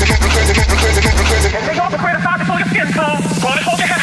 Kan ik altijd kwijt, vader voor je kind, man. Kan ik altijd